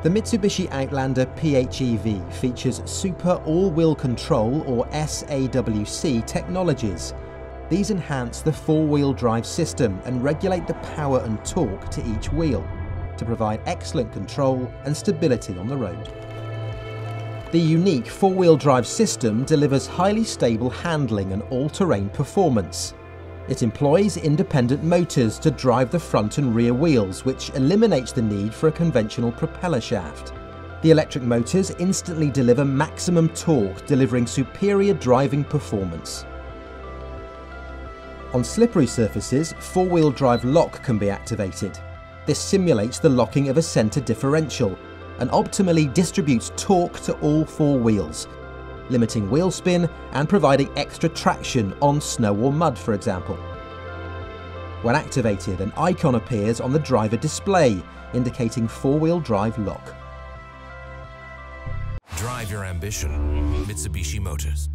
The Mitsubishi Outlander PHEV features Super All-Wheel Control or SAWC technologies. These enhance the four-wheel drive system and regulate the power and torque to each wheel to provide excellent control and stability on the road. The unique four-wheel drive system delivers highly stable handling and all-terrain performance. It employs independent motors to drive the front and rear wheels, which eliminates the need for a conventional propeller shaft. The electric motors instantly deliver maximum torque, delivering superior driving performance. On slippery surfaces, four-wheel drive lock can be activated. This simulates the locking of a centre differential and optimally distributes torque to all four wheels, limiting wheel spin and providing extra traction on snow or mud, for example. When activated, an icon appears on the driver display, indicating four-wheel drive lock. Drive your ambition. Mitsubishi Motors.